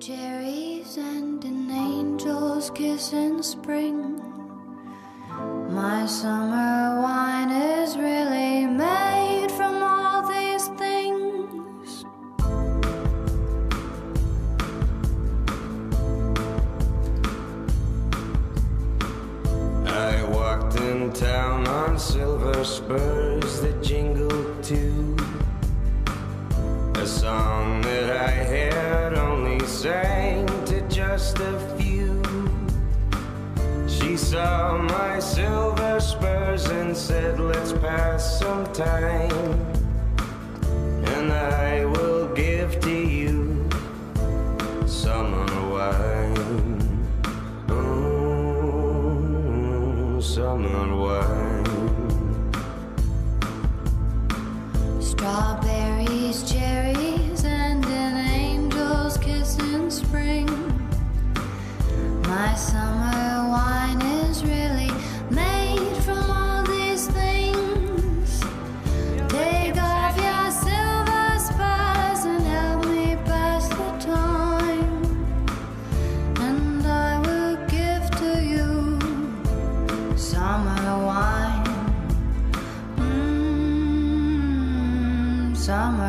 trees and an angel's kiss in spring. My summer wine is really made from all these things. I walked in town on silver spurs that jingled too. A song that I had just a few. She saw my silver spurs and said, Let's pass some time. And I will give to you summer wine. Oh, wine.